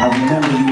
I remember you